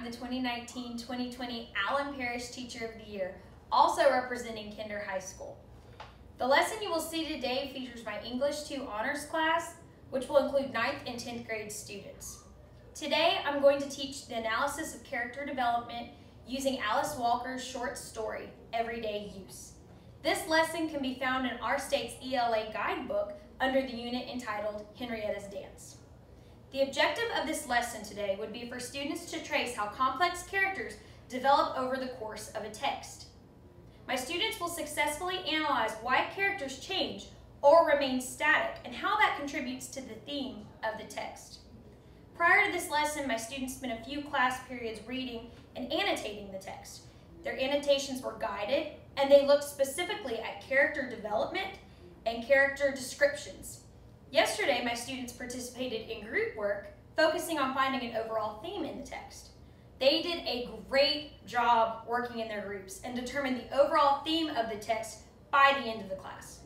I'm the 2019-2020 Allen Parish Teacher of the Year, also representing Kinder High School. The lesson you will see today features my English 2 honors class, which will include 9th and 10th grade students. Today, I'm going to teach the analysis of character development using Alice Walker's short story, Everyday Use. This lesson can be found in our state's ELA guidebook under the unit entitled Henrietta's Dance. The objective of this lesson today would be for students to trace how complex characters develop over the course of a text. My students will successfully analyze why characters change or remain static and how that contributes to the theme of the text. Prior to this lesson, my students spent a few class periods reading and annotating the text. Their annotations were guided and they looked specifically at character development and character descriptions. Yesterday, my students participated in group work, focusing on finding an overall theme in the text. They did a great job working in their groups and determined the overall theme of the text by the end of the class.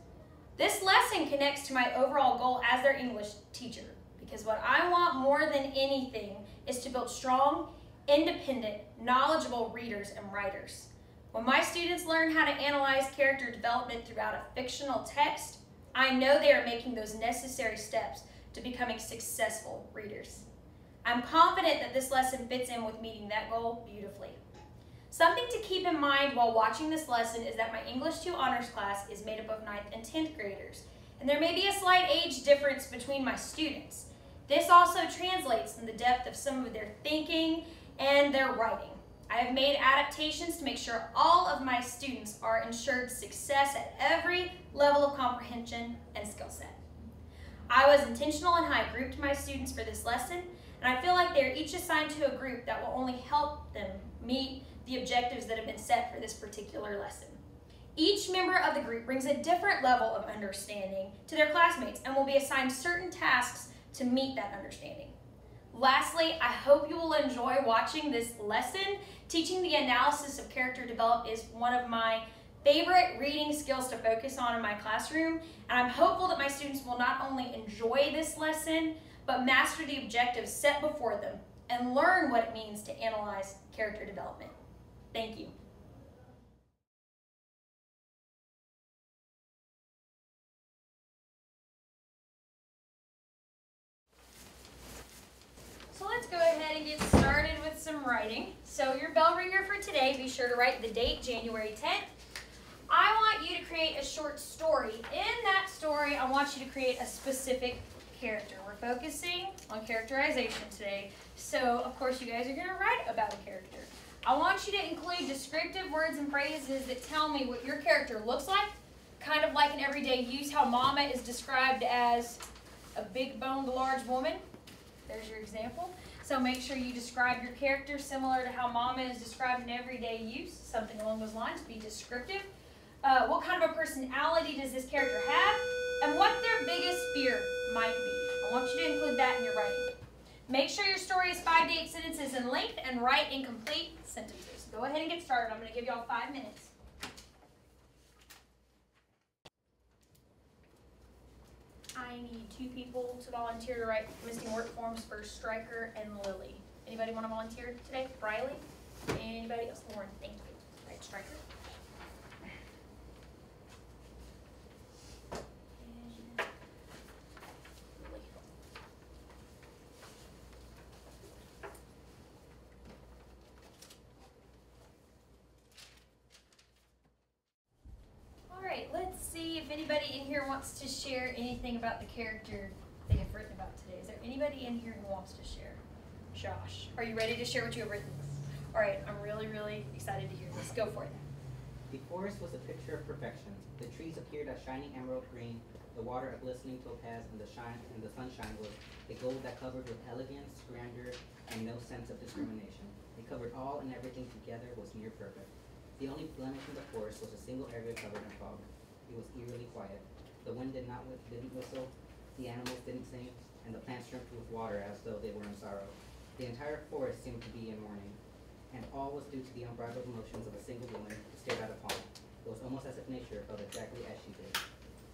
This lesson connects to my overall goal as their English teacher because what I want more than anything is to build strong, independent, knowledgeable readers and writers. When my students learn how to analyze character development throughout a fictional text, I know they are making those necessary steps to becoming successful readers. I'm confident that this lesson fits in with meeting that goal beautifully. Something to keep in mind while watching this lesson is that my English 2 honors class is made up of 9th and 10th graders, and there may be a slight age difference between my students. This also translates in the depth of some of their thinking and their writing. I have made adaptations to make sure all of my students are ensured success at every level of comprehension and skill set. I was intentional in how I grouped my students for this lesson, and I feel like they are each assigned to a group that will only help them meet the objectives that have been set for this particular lesson. Each member of the group brings a different level of understanding to their classmates and will be assigned certain tasks to meet that understanding. Lastly, I hope you will enjoy watching this lesson. Teaching the analysis of character development is one of my favorite reading skills to focus on in my classroom, and I'm hopeful that my students will not only enjoy this lesson, but master the objectives set before them and learn what it means to analyze character development. Thank you. Let's go ahead and get started with some writing. So your bell ringer for today, be sure to write the date, January 10th. I want you to create a short story. In that story, I want you to create a specific character. We're focusing on characterization today. So, of course, you guys are going to write about a character. I want you to include descriptive words and phrases that tell me what your character looks like, kind of like an everyday use, how mama is described as a big boned large woman. There's your example. So make sure you describe your character similar to how mama is described in everyday use, something along those lines. Be descriptive. Uh, what kind of a personality does this character have? And what their biggest fear might be. I want you to include that in your writing. Make sure your story is five to eight sentences in length and write in complete sentences. Go ahead and get started. I'm going to give you all five minutes. I need two people to volunteer to write missing work forms for Stryker and Lily. Anybody want to volunteer today? Riley? Anybody else? Lauren, thank you. Right, Stryker. Wants to share anything about the character they have written about today? Is there anybody in here who wants to share? Josh, are you ready to share what you have written? All right, I'm really, really excited to hear this. Go for it. The forest was a picture of perfection. The trees appeared as shining emerald green, the water a glistening topaz, and the shine and the sunshine was a gold that covered with elegance, grandeur, and no sense of discrimination. It covered all and everything together was near perfect. The only blemish in the forest was a single area covered in fog. It was eerily quiet. The wind did not didn't whistle, the animals didn't sing, and the plants dripped with water as though they were in sorrow. The entire forest seemed to be in mourning, and all was due to the unbridled emotions of a single woman who stared at a pond. It was almost as if nature felt exactly as she did.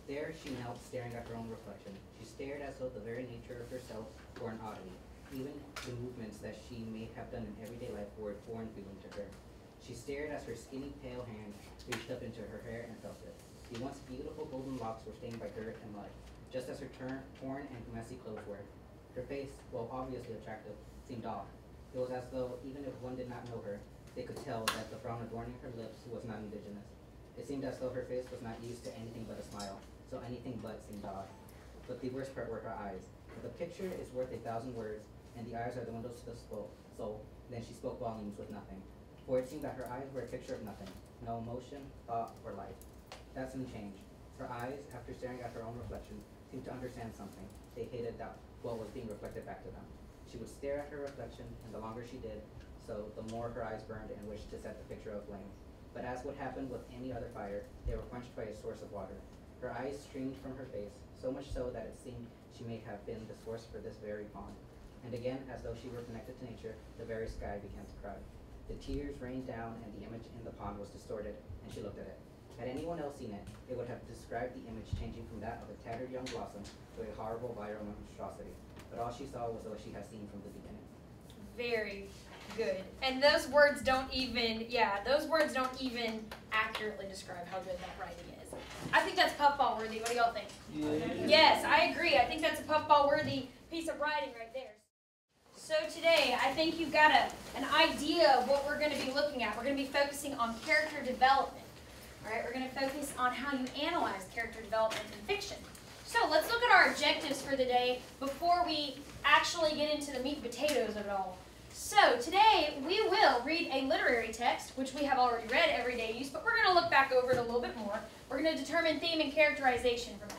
There she knelt, staring at her own reflection. She stared as though the very nature of herself were an oddity. Even the movements that she may have done in everyday life were foreign feeling to her. She stared as her skinny, pale hand reached up into her hair and felt it. The once beautiful golden locks were stained by dirt and mud, just as her torn and messy clothes were. Her face, while obviously attractive, seemed off. It was as though, even if one did not know her, they could tell that the frown adorning her lips was not indigenous. It seemed as though her face was not used to anything but a smile, so anything but seemed odd. But the worst part were her eyes. A picture is worth a thousand words, and the eyes are the windows to the soul, so then she spoke volumes with nothing. For it seemed that her eyes were a picture of nothing, no emotion, thought, or life. That soon changed. Her eyes, after staring at her own reflection, seemed to understand something. They hated that what was being reflected back to them. She would stare at her reflection, and the longer she did so, the more her eyes burned and wished to set the picture aflame. But as would happen with any other fire, they were quenched by a source of water. Her eyes streamed from her face, so much so that it seemed she may have been the source for this very pond. And again, as though she were connected to nature, the very sky began to cry. The tears rained down, and the image in the pond was distorted, and she looked at it. Had anyone else seen it, it would have described the image changing from that of a tattered young blossom to a horrible viral monstrosity. But all she saw was what she had seen from the beginning. Very good. And those words don't even, yeah, those words don't even accurately describe how good that writing is. I think that's puffball worthy. What do y'all think? Yeah. Yes, I agree. I think that's a puffball worthy piece of writing right there. So today, I think you've got a, an idea of what we're going to be looking at. We're going to be focusing on character development. All right, we're going to focus on how you analyze character development in fiction. So let's look at our objectives for the day before we actually get into the meat and potatoes of it all. So today we will read a literary text, which we have already read everyday use, but we're going to look back over it a little bit more. We're going to determine theme and characterization from that.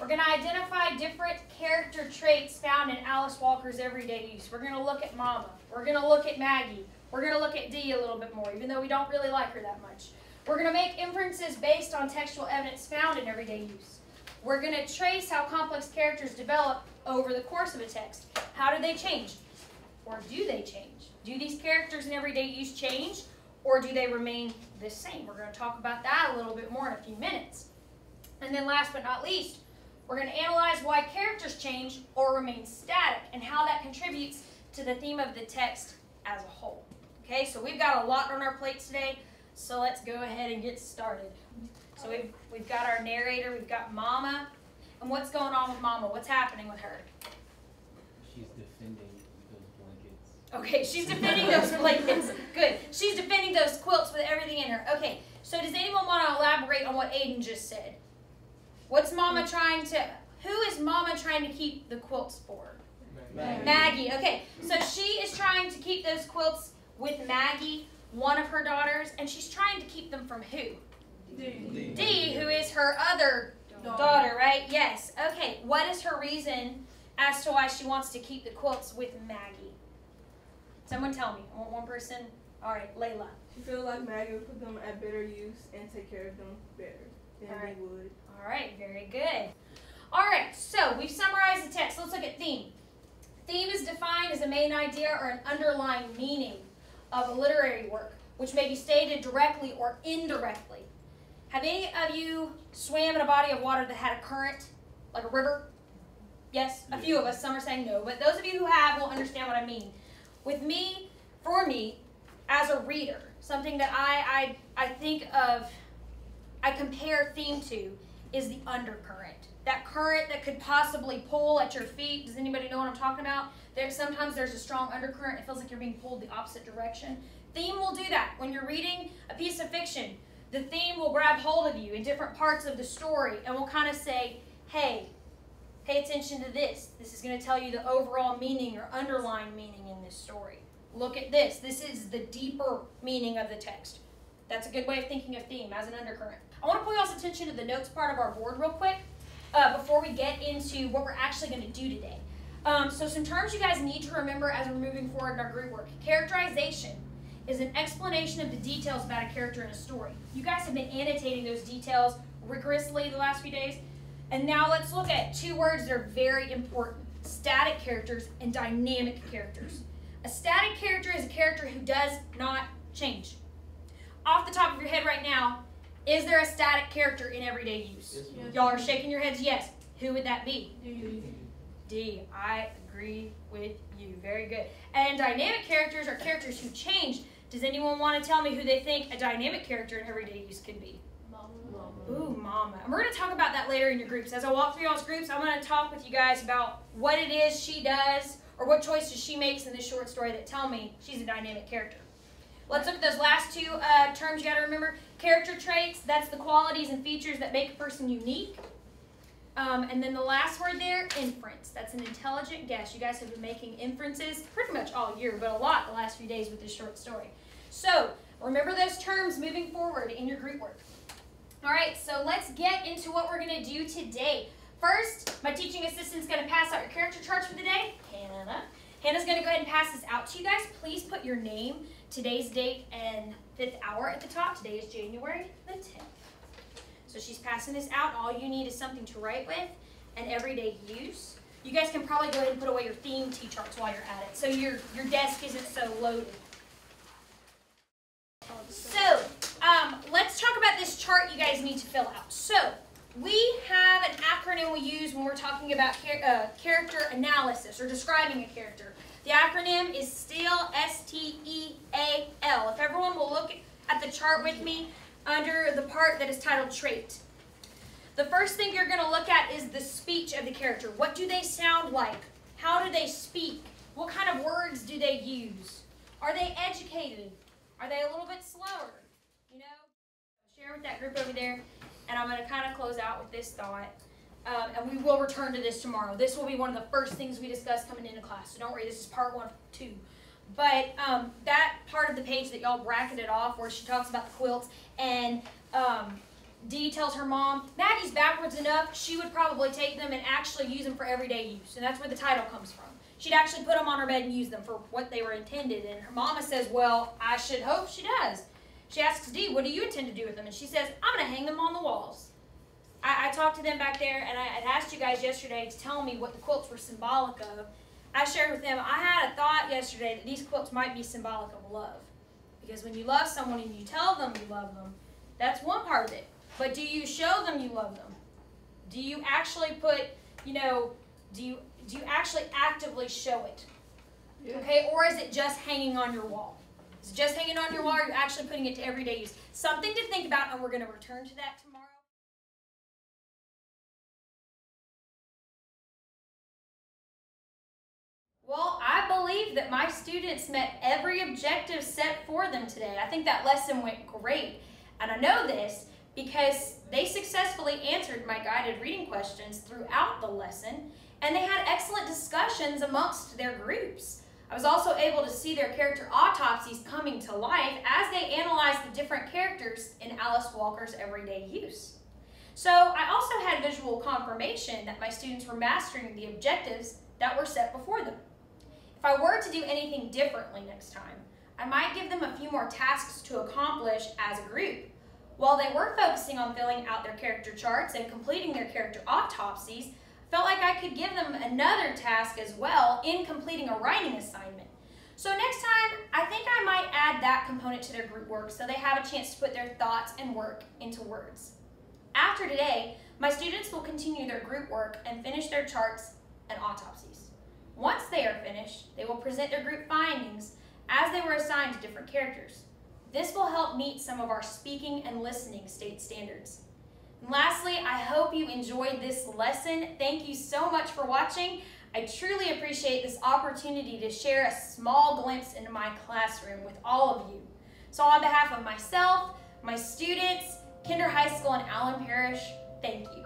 We're going to identify different character traits found in Alice Walker's everyday use. We're going to look at Mama. We're going to look at Maggie. We're going to look at Dee a little bit more, even though we don't really like her that much. We're going to make inferences based on textual evidence found in everyday use. We're going to trace how complex characters develop over the course of a text. How do they change? Or do they change? Do these characters in everyday use change? Or do they remain the same? We're going to talk about that a little bit more in a few minutes. And then last but not least, we're going to analyze why characters change or remain static and how that contributes to the theme of the text as a whole. Okay, so we've got a lot on our plates today, so let's go ahead and get started. So we've, we've got our narrator, we've got Mama. And what's going on with Mama? What's happening with her? She's defending those blankets. Okay, she's defending those blankets. Good. She's defending those quilts with everything in her. Okay, so does anyone want to elaborate on what Aiden just said? What's Mama mm. trying to, who is Mama trying to keep the quilts for? Maggie. Maggie. Okay, so she is trying to keep those quilts with Maggie, one of her daughters, and she's trying to keep them from who? D. Dee, who is her other daughter, right? Yes. Okay, what is her reason as to why she wants to keep the quilts with Maggie? Someone tell me. I want one person. All right, Layla. She feels like Maggie would put them at better use and take care of them better than Alright. they would. All right, very good. All right, so we've summarized the text. Let's look at theme. Theme is defined as a main idea or an underlying meaning of a literary work, which may be stated directly or indirectly. Have any of you swam in a body of water that had a current, like a river? Yes, a few of us. Some are saying no, but those of you who have will understand what I mean. With me, for me, as a reader, something that I I, I think of, I compare theme to is the undercurrent. That current that could possibly pull at your feet. Does anybody know what I'm talking about? There sometimes there's a strong undercurrent. It feels like you're being pulled the opposite direction. Theme will do that. When you're reading a piece of fiction, the theme will grab hold of you in different parts of the story and will kind of say, "Hey, pay attention to this. This is going to tell you the overall meaning or underlying meaning in this story. Look at this. This is the deeper meaning of the text." That's a good way of thinking of theme as an undercurrent. I want to pull y'all's attention to the notes part of our board real quick uh, before we get into what we're actually going to do today. Um, so, some terms you guys need to remember as we're moving forward in our group work. Characterization is an explanation of the details about a character in a story. You guys have been annotating those details rigorously the last few days. And now let's look at two words that are very important static characters and dynamic characters. A static character is a character who does not change. Off the top of your head right now, is there a static character in everyday use? Yes, ma'am. Y'all are shaking your heads, yes. Who would that be? Dee. I agree with you. Very good. And dynamic characters are characters who change. Does anyone want to tell me who they think a dynamic character in everyday use could be? Mama. Ooh, mama. And we're going to talk about that later in your groups. As I walk through y'all's groups, I'm going to talk with you guys about what it is she does or what choices she makes in this short story that tell me she's a dynamic character. Let's look at those last two uh, terms you got to remember. Character traits, that's the qualities and features that make a person unique. Um, and then the last word there, inference. That's an intelligent guess. You guys have been making inferences pretty much all year, but a lot the last few days with this short story. So remember those terms moving forward in your group work. All right, so let's get into what we're going to do today. First, my teaching assistant's going to pass out your character charts for the day. Hannah. Hannah's going to go ahead and pass this out to you guys. Please put your name, today's date, and fifth hour at the top. Today is January the 10th. So she's passing this out. All you need is something to write with and everyday use. You guys can probably go ahead and put away your theme T-charts while you're at it, so your, your desk isn't so loaded. So, um, let's talk about this chart you guys need to fill out. So, we have an acronym we use when we're talking about char uh, character analysis or describing a character. The acronym is STEAL, S-T-E-A-L. If everyone will look at the chart with me under the part that is titled Trait. The first thing you're going to look at is the speech of the character. What do they sound like? How do they speak? What kind of words do they use? Are they educated? Are they a little bit slower? You know, share with that group over there, and I'm going to kind of close out with this thought. Um, and we will return to this tomorrow. This will be one of the first things we discuss coming into class. So don't worry, this is part one two. But um, that part of the page that y'all bracketed off, where she talks about the quilts, and um, Dee tells her mom, Maggie's backwards enough, she would probably take them and actually use them for everyday use. And that's where the title comes from. She'd actually put them on her bed and use them for what they were intended. And her mama says, Well, I should hope she does. She asks Dee, What do you intend to do with them? And she says, I'm going to hang them on the walls. I, I talked to them back there, and I had asked you guys yesterday to tell me what the quilts were symbolic of. I shared with them, I had a thought yesterday that these quilts might be symbolic of love. Because when you love someone and you tell them you love them, that's one part of it. But do you show them you love them? Do you actually put, you know, do you do you actually actively show it? Yeah. Okay, or is it just hanging on your wall? Is it just hanging on your wall, or are you actually putting it to everyday use? Something to think about, and we're going to return to that tomorrow. Well, I believe that my students met every objective set for them today. I think that lesson went great. And I know this because they successfully answered my guided reading questions throughout the lesson, and they had excellent discussions amongst their groups. I was also able to see their character autopsies coming to life as they analyzed the different characters in Alice Walker's everyday use. So I also had visual confirmation that my students were mastering the objectives that were set before them. If I were to do anything differently next time, I might give them a few more tasks to accomplish as a group. While they were focusing on filling out their character charts and completing their character autopsies, I felt like I could give them another task as well in completing a writing assignment. So next time, I think I might add that component to their group work so they have a chance to put their thoughts and work into words. After today, my students will continue their group work and finish their charts and autopsies. Once they are finished, they will present their group findings as they were assigned to different characters. This will help meet some of our speaking and listening state standards. And lastly, I hope you enjoyed this lesson. Thank you so much for watching. I truly appreciate this opportunity to share a small glimpse into my classroom with all of you. So on behalf of myself, my students, Kinder High School, and Allen Parish, thank you.